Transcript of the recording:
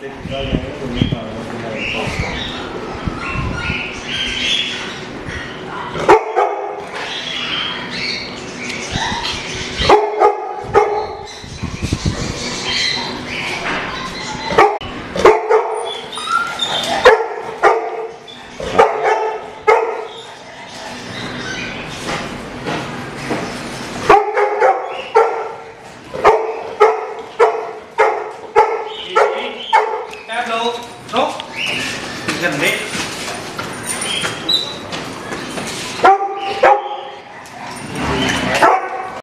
te. Jangan lupa